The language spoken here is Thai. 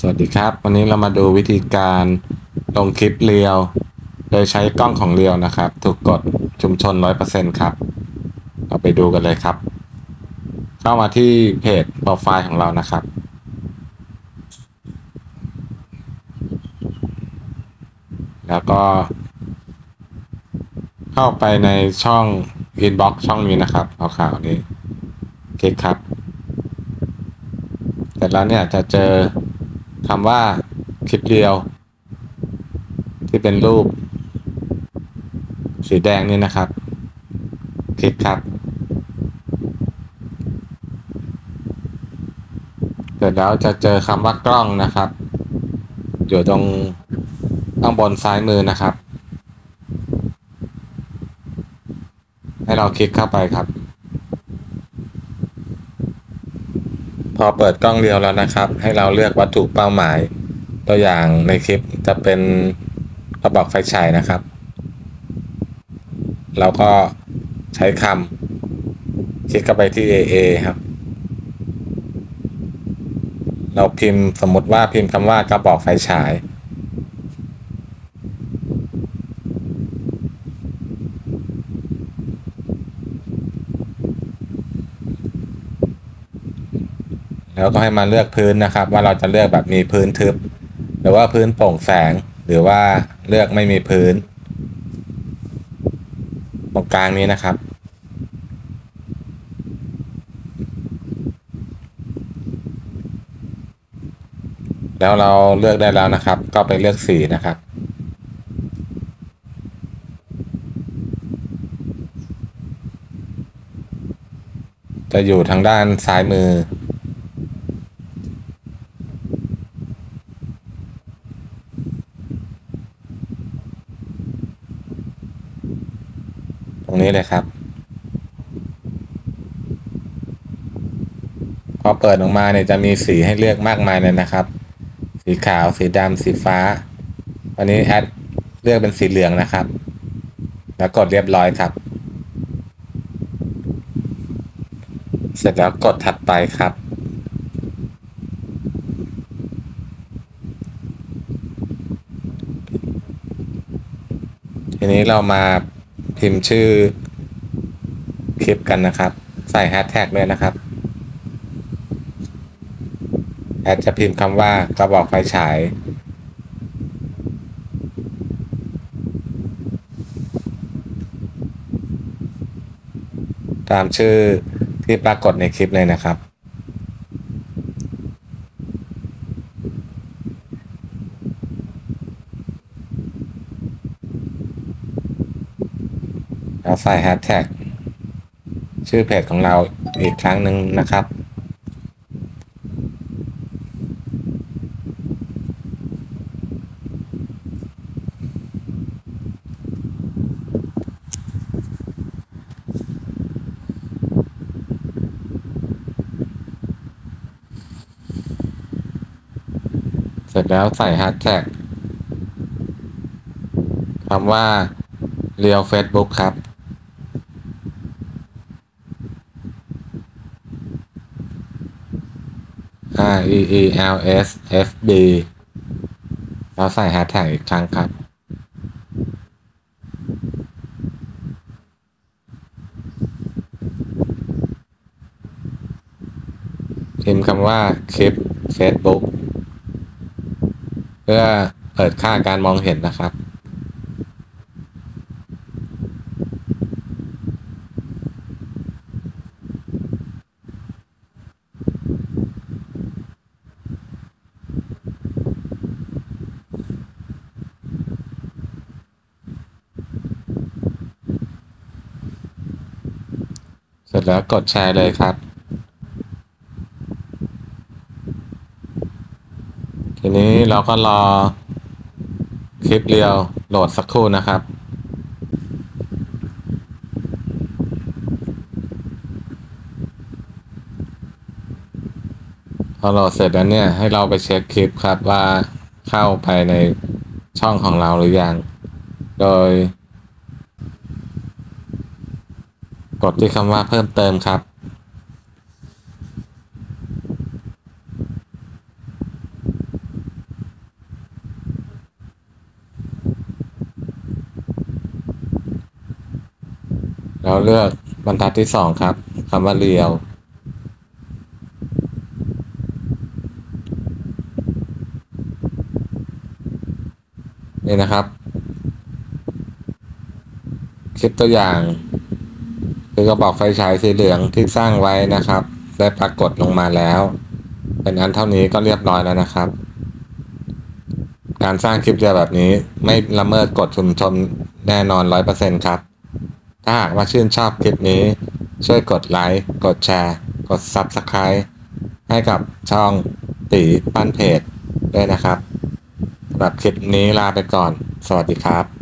สวัสดีครับ วันนี้เรามาดูวิธีการลงคลิปเรียว โดยใช้กล้องของเรียวนะครับ ถูกกดชุมชน 100%ครับ เราไปดูกันเลยครับ เข้ามาที่เพจโปรไฟล์ของเรานะครับ แล้วก็ เข้าไปในช่อง Inbox ช่องนี้นะครับเอาข่าวนี้ คลิกครับ เสร็จแล้วเนี่ยจะเจอ คำว่าคลิปเดียว ที่เป็นรูป สีแดงนี่นะครับ คลิกครับ เสร็จแล้วจะเจอคำว่ากล้องนะครับ อยู่ตรงข้างบนซ้ายมือนะครับ ให้เราคลิกเข้าไปครับ พอเปิดกล้องเรียวแล้วนะครับ ให้เราเลือกวัตถุเป้าหมาย ตัวอย่างในคลิปจะเป็นกระบอกไฟฉายนะครับ เราก็ใช้คำคลิกเข้าไปที่ AA ครับ เราพิมพ์สมมติว่าพิมพ์คำว่ากระบอกไฟฉาย แล้วก็ให้มาเลือกพื้นนะครับ ว่าเราจะเลือกแบบมีพื้นทึบ หรือว่าพื้นโปร่งแสง หรือว่าเลือกไม่มีพื้น ตรงกลางนี้นะครับ แล้วเราเลือกได้แล้วนะครับ ก็ไปเลือกสีนะครับจะอยู่ทางด้านซ้ายมือ ต รงนี้เลยครับ พอเปิดออกมาเนี่ยจะมีสีให้เลือกมากมายเลยนะครับ สีขาว สีดำสีฟ้า วันนี้แอดเลือกเป็นสีเหลืองนะครับ แล้วกดเรียบร้อยครับ เสร็จแล้วกดถัดไปครับทีนี้เรามา พิมพ์ชื่อคลิปกันนะครับ ใส่แฮชแท็กเลยนะครับแอดจะพิมพ์คำว่ากระบอกไฟฉาย ตามชื่อที่ปรากฏในคลิปเลยนะครับ ใส่แฮชแท็กชื่อเพจของเราอีกครั้งหนึ่งนะครับ เสร็จแล้วใส่แฮชแท็กคำว่าเรียว Facebook ครับ R E E L S F B แล้วใส่แฮชแท็กอีกครั้งครับ พิมพ์คำว่าคลิป Facebook เพื่อเปิดค่าการมองเห็นนะครับ แล้วกดแชร์เลยครับ ทีนี้เราก็รอคลิปเรียวโหลดสักครู่นะครับพอโหลดเสร็จแล้วเนี่ยให้เราไปเช็คคลิปครับว่าเข้าไปในช่องของเราหรือยัง โดย กดด้วยคำว่าเพิ่มเติมครับแล้วเลือกบรรทัดที่สองครับคำว่าเรียวนี่นะครับ คลิปตัวอย่าง คือกระบอกไฟฉายสีเหลืองที่สร้างไว้นะครับ ได้ปรากฏลงมาแล้ว เป็นอันเท่านี้ก็เรียบร้อยแล้วนะครับ การสร้างคลิปเดียวแบบนี้ไม่ละเมิดกฎชุมชนแน่นอน100%ครับ ถ้าหากว่าชื่นชอบคลิปนี้ ช่วยกดไลค์กดแชร์ กด Subscribe ให้กับช่องตีปั้นเพจด้วยนะครับสำหรับคลิปนี้ลาไปก่อน สวัสดีครับ